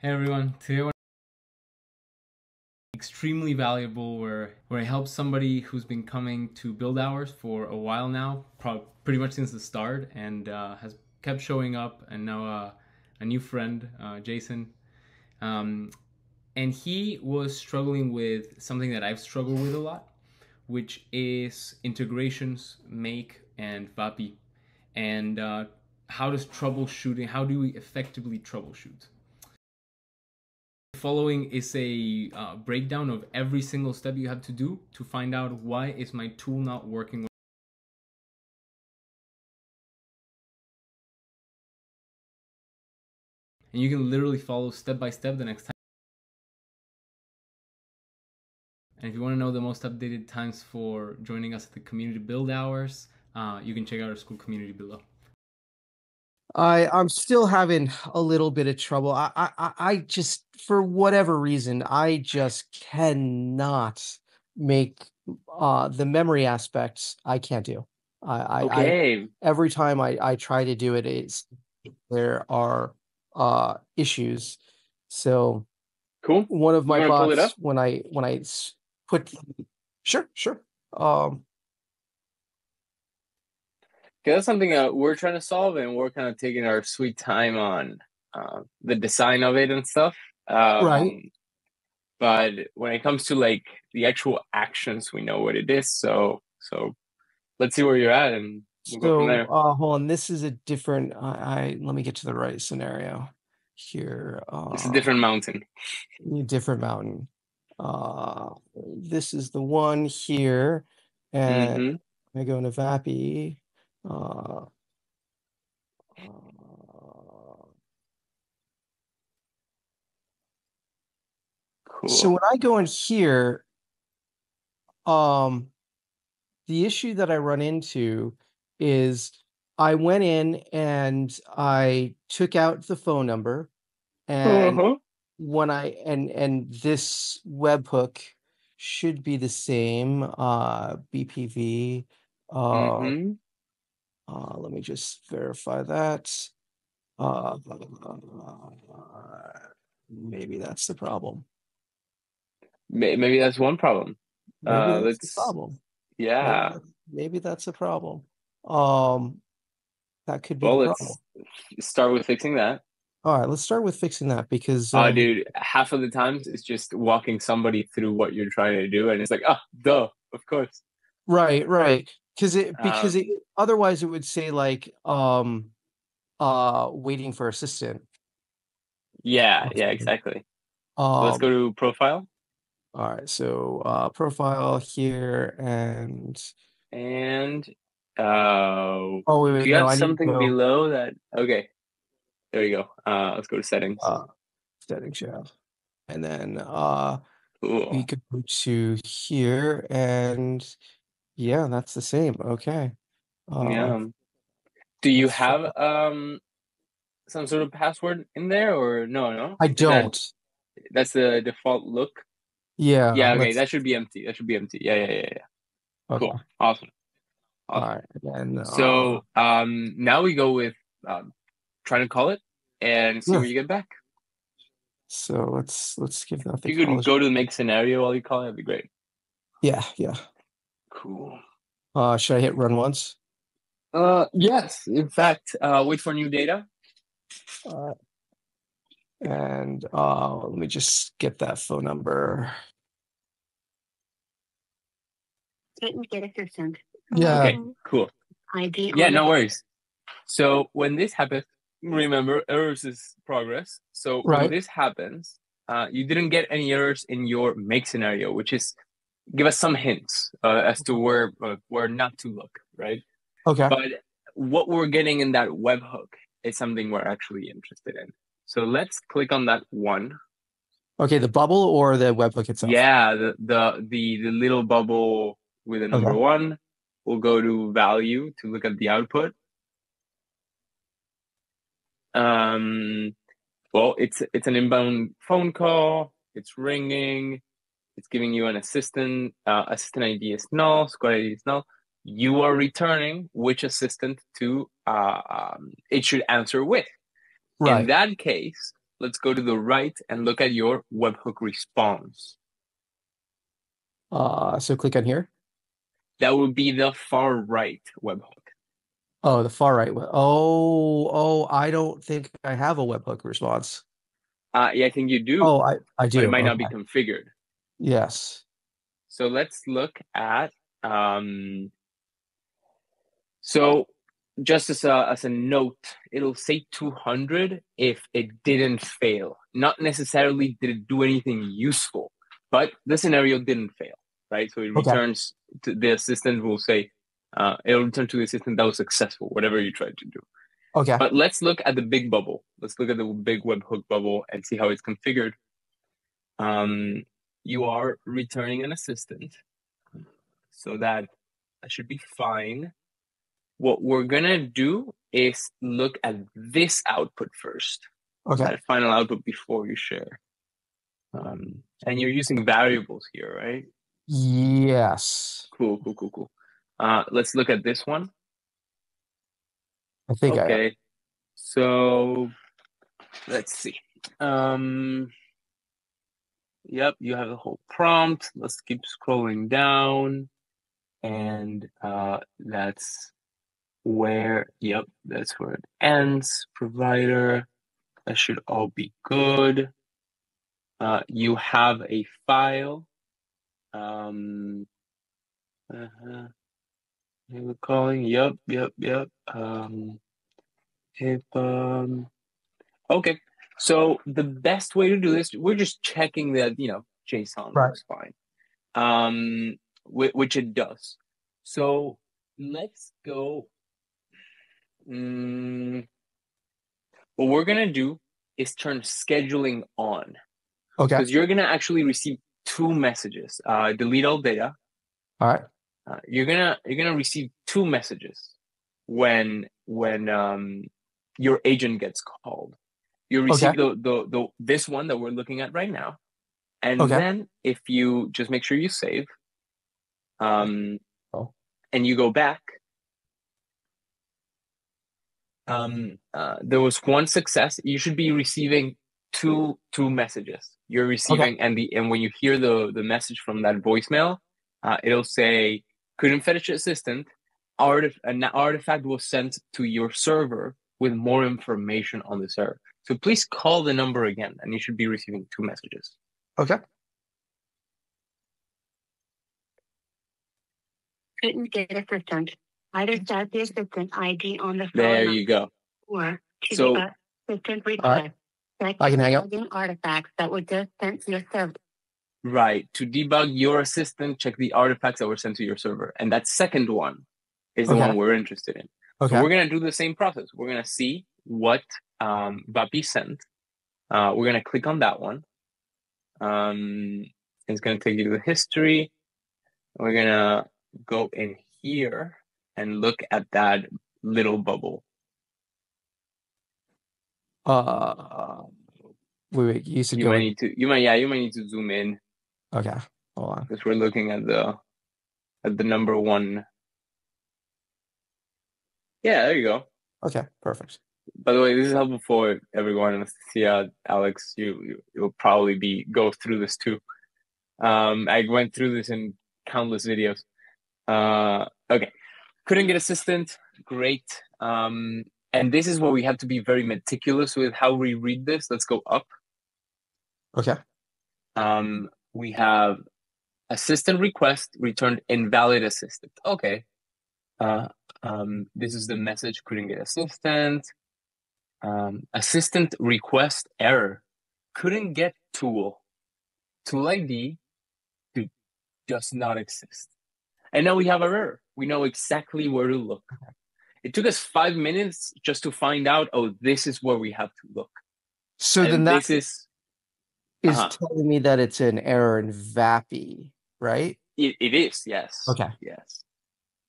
Hey everyone, today I want extremely valuable where where I help somebody who's been coming to build hours for a while now, pro- pretty much since the start, and uh, has kept showing up. And now uh, a new friend, uh, Jason, um, and he was struggling with something that I've struggled with a lot, which is integrations, Make and Vapi, and uh, how does troubleshooting? How do we effectively troubleshoot? Following is a uh, breakdown of every single step you have to do to find out why is my tool not working and you can literally follow step by step the next time. And if you want to know the most updated times for joining us at the community build hours uh, you can check out our Skool community below I I'm still having a little bit of trouble. I I I just for whatever reason I just cannot make uh the memory aspects I can't do. I I, Okay. I every time I I try to do it it's there are uh issues. So Cool. one of my wanna pull it up? bots when I when I put sure sure um that's something uh, we're trying to solve, and we're kind of taking our sweet time on uh, the design of it and stuff. Um, Right. But when it comes to like the actual actions, we know what it is. So, so let's see where you're at, and we'll go from So, there. uh, hold on. This is a different. I, I let me get to the right scenario here. Uh, It's a different mountain. a different mountain. Uh, this is the one here, and hmm I go into Vapi. Uh, Cool. so when I go in here, um, the issue that I run into is I went in and I took out the phone number and Uh-huh. when I and and this webhook should be the same uh BPV uh, hmm uh let me just verify that uh maybe that's the problem Maybe that's one problem. maybe Uh, that's the problem Yeah. that- maybe that's a problem um that could be Well, let's start with fixing that. all right let's start with fixing that because Oh, um, dude, half of the times it's just walking somebody through what you're trying to do, and it's like, ah, duh, of course. Right, right. Because it because Um, it otherwise it would say like um uh waiting for assistant. yeah, yeah, exactly. Um Let's go to profile all right, so uh profile here and and uh, oh wait, do wait, you no, have I need to something below that? Okay, there you go. Uh, let's go to settings. uh settings, yeah. And then uh we Cool. could go to here and yeah, that's the same. Okay. Uh Yeah. Do you have um some sort of password in there or no? No, I Is that- don't. that's the default look. Yeah. yeah. Okay, let's- that should be empty. That should be empty. Yeah, yeah, yeah, yeah. okay. Cool. Awesome. All Awesome. right. And uh, So um, now we go with um, trying to call it and see Yeah. where you get back. so let's let's give that If you could college- go to the make scenario while you call it, that'd be great. Yeah, yeah. Cool. Uh, should I hit run once? Uh, yes. In fact, uh, wait for new data. Uh, and uh, let me just get that phone number. Didn't get assistant. Yeah. Okay. Cool. ID. Yeah, no worries. So when this happens, remember errors is progress. So Right. when this happens, uh, you didn't get any errors in your make scenario, which is give us some hints uh, as to where uh, where not to look, right? Okay. But what we're getting in that webhook is something we're actually interested in. So let's click on that one. Okay, the bubble or the webhook itself? Yeah, the the the, the little bubble with a number Okay. one. We'll go to value to look at the output. Um, well, it's it's an inbound phone call. It's ringing. It's giving you an assistant. Uh, assistant ID is null. Squad ID is null. You are returning which assistant to uh, um, it should answer with. Right. In that case, let's go to the right and look at your webhook response. Uh, so click on here. That would be the far right webhook. Oh, the far right. Oh, oh, I don't think I have a webhook response. Uh, yeah, I think you do, Oh, I, I do. it might not be configured. Yes. So let's look at um so just as a as a note, it'll say 200 if it didn't fail. Not necessarily did it do anything useful, but the scenario didn't fail, right? So it Okay. returns to the assistant will say uh, it'll return to the assistant that was successful, whatever you tried to do. Okay. But let's look at the big bubble. Let's look at the big webhook bubble and see how it's configured. Um, you are returning an assistant, so that that should be fine. What we're gonna do is look at this output first, Okay. that final output before you share. Um, and you're using variables here, right? Yes. Cool, cool, cool, cool. Uh, let's look at this one. I think I okay. So let's see. Um Yep, you have the whole prompt. Let's keep scrolling down. And uh that's where yep, that's where it ends. Provider. That should all be good. Uh you have a file. Um uh-huh. You were calling. Yep, yep, yep. Um, if um, okay. So the best way to do this, we're just checking that you know JSON Right. looks fine, um, whi- which it does. So let's go. Mm, what we're gonna do is turn scheduling on Okay. because you're gonna actually receive two messages. Uh, delete all data All right. uh, you're gonna you're gonna receive two messages when when um your agent gets called. You receive Okay. the, the the this one that we're looking at right now, and Okay. then if you just make sure you save, um, Oh. and you go back. Um, uh, there was one success. You should be receiving two two messages. You're receiving, and the and when you hear the the message from that voicemail, uh, it'll say couldn't fetch assistant. Artif- an artifact was sent to your server with more information on the server. So please call the number again, and you should be receiving two messages. Okay. Couldn't get assistant. Either start the assistant ID on the phone There you go. or to So- the assistant right. request. Check I can hang up. logging artifacts that were just sent to your server. Right. To debug your assistant, check the artifacts that were sent to your server. And that second one is the Okay. one we're interested in. Okay. So we're gonna do the same process. We're gonna see what um, sent. Uh, we're gonna click on that one. Um, it's gonna take you to the history. We're gonna go in here and look at that little bubble. Uh, wait, wait. You said You might in- need to. You might. Yeah. You might need to zoom in Okay. Hold on. because we're looking at the at the number one. Yeah. There you go. Okay. Perfect. By the way, this is helpful for everyone. Anastasia, Alex, you, you you'll probably be go through this too. Um, I went through this in countless videos. Uh, okay, couldn't get assistant. Great. Um, and this is where we have to be very meticulous with how we read this. Let's go up. Okay. Um, we have assistant request returned invalid assistant. Okay. Uh, um, this is the message couldn't get assistant. Um, assistant request error couldn't get tool. Tool ID do, does not exist. And now we have our error. We know exactly where to look. It took us five minutes just to find out, oh, this is where we have to look. So then and that this is is uh-huh. telling me that it's an error in VAPI, right? It, it is, yes. Okay. Yes.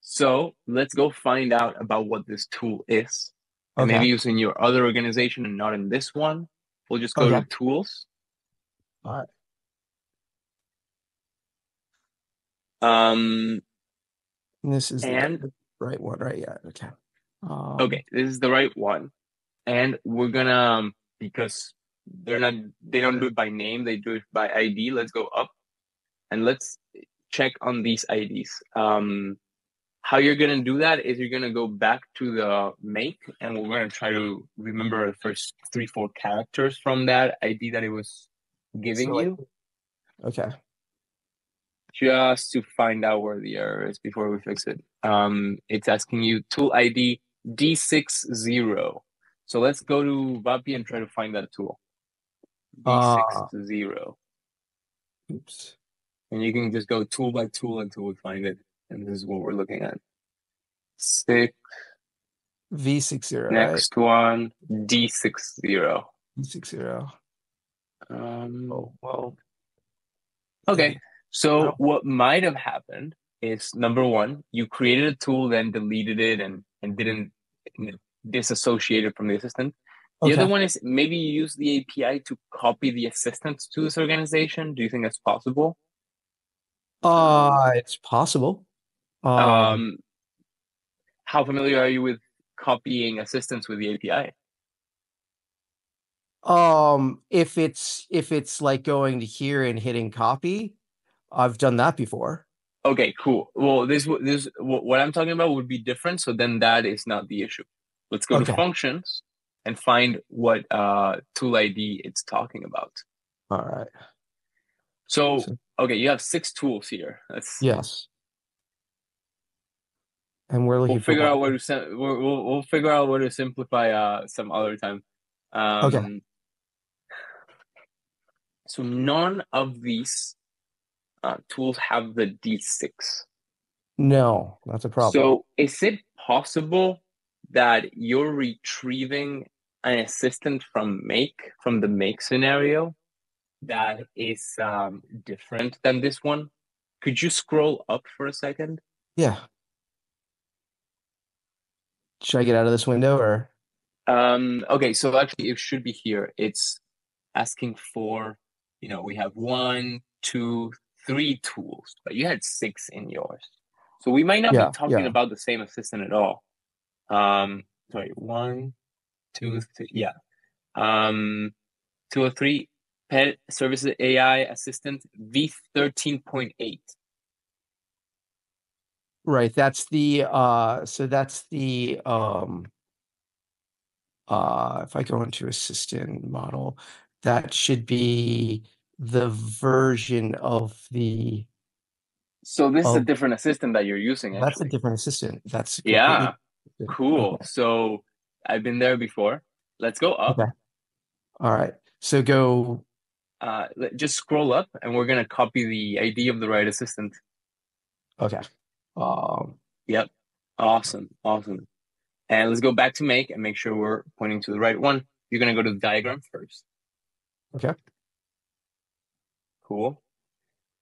So let's go find out about what this tool is. And Okay. maybe using your other organization and not in this one. We'll just go Okay. to tools. All right. Um, This is the and right one, right? Yeah. Okay. Um, okay, this is the right one. And we're gonna um, because they're not they don't do it by name they do it by id let's go up and let's check on these ids um how you're going to do that is you're going to go back to the make and we're going to try to remember the first three four characters from that id that it was giving So, you. Okay. just to find out where the error is before we fix it. Um it's asking you tool id d60 so let's go to vapi and try to find that tool. Ah. d60 Oops. and you can just go tool by tool until we find it and this is what we're looking at six V60, right? Next one, D60. V60. Um, Oh, well. okay, so Wow. what might have happened is number one, you created a tool, then deleted it and, and didn't you know, disassociate it from the assistant. The Okay. other one is maybe you use the API to copy the assistant to this organization. Do you think that's possible? Uh, it's possible. Um, Um, how familiar are you with copying assistance with the API? um, if it's if it's like going to here and hitting copy, I've done that before. Okay, cool. Well, this this what I'm talking about would be different. So then that is not the issue. Let's go to functions and find what uh, tool ID it's talking about. All right. So okay, you have six tools here. Let's Yes. And we're looking we'll figure out where to sim- we'll, we'll we'll figure out where to simplify uh some other time. Um, Okay. So none of these uh, tools have the D6. No, that's a problem. So is it possible that you're retrieving an assistant from make from the make scenario that is um, different than this one? Could you scroll up for a second? yeah. Should I get out of this window or? Um, okay, so actually it should be here. It's asking for, you know, we have one, two, three tools, but you had six in yours. So we might not Yeah, be talking yeah. about the same assistant at all. Um, sorry, one, two, three, yeah. Um, two or three, Pet Services AI Assistant V13.8. Right, that's the uh so that's the um uh if I go into assistant model, that should be the version of the So this is a different assistant that you're using. that's a actually. different assistant. That's Yeah, different. cool. Okay. So I've been there before. Let's go up. Okay. All right. So go Uh, let- just scroll up, and we're gonna copy the ID of the right assistant. okay. Um Yep. Awesome. Awesome. And let's go back to make and make sure we're pointing to the right one. You're going to go to the diagram first. Okay. Cool.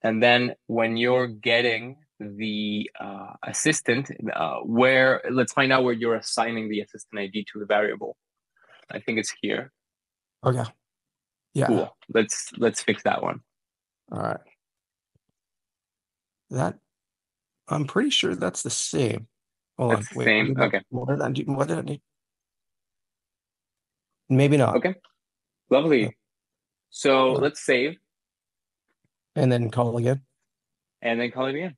And then when you're getting the uh, assistant, uh, where let's find out where you're assigning the assistant ID to the variable. I think it's here. okay. Yeah. Cool. Let's let's fix that one. All right. That I'm pretty sure that's the same. Hold That's on. the Wait, same? what did I- Okay. What did I do? What did I do? Maybe not. Okay. Lovely. So Yeah. let's save And then call again. and then call it again.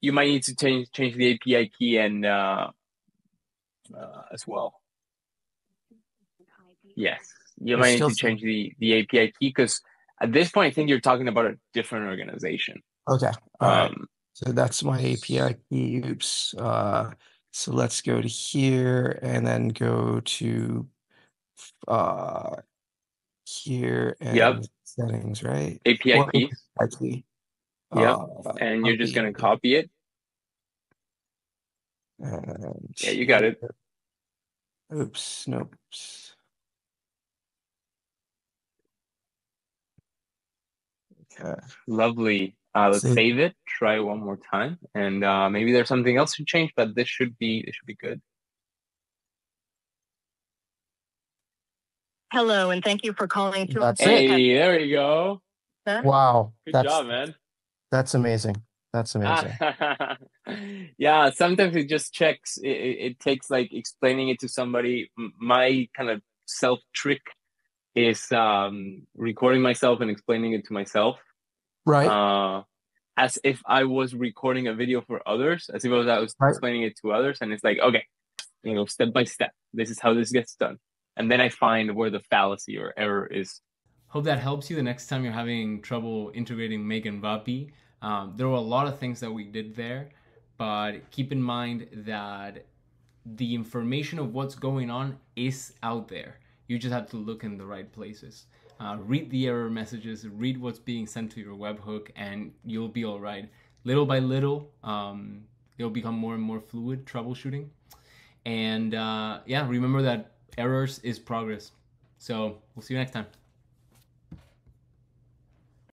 You might need to change change the API key and uh, uh, as well. Yes, you might need to change the the API key because at this point I think you're talking about a different organization. Okay. All right. Um, So that's my API key. Oops. Uh, so let's go to here and then go to uh here and Yep. settings, right? API key, API key. Yep. Uh, and you're just gonna copy copy it. and Yeah, you got it. Oops. Nope. Lovely. Uh, let's Save. save it. Try it one more time, and uh, maybe there's something else to change, but this should be this should be good. Hello, and thank you for calling. to- That's it. Hey, there you go. Huh? Wow. Good that's job, man. that's amazing. That's amazing. yeah, sometimes it just checks. It, it, it takes like explaining it to somebody. My kind of self trick is um, recording myself and explaining it to myself, right. uh, as if I was recording a video for others, as if I was, I was Right. explaining it to others. And it's like, okay, you know, step by step, this is how this gets done. And then I find where the fallacy or error is. Hope that helps you the next time you're having trouble integrating Make and Vapi. Um, there were a lot of things that we did there, but keep in mind that the information of what's going on is out there. You just have to look in the right places. Uh, read the error messages, read what's being sent to your webhook, and you'll be all right. Little by little, um, it'll become more and more fluid troubleshooting. And uh, yeah, remember that errors is progress. So we'll see you next time.